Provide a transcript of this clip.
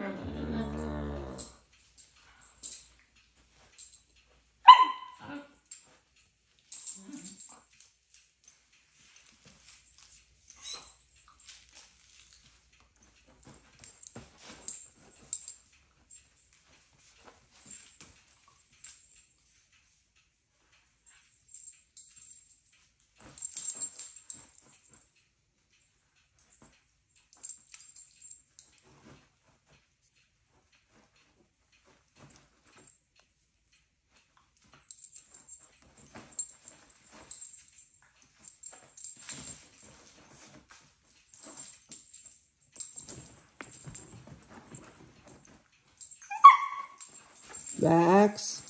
Yeah. Bags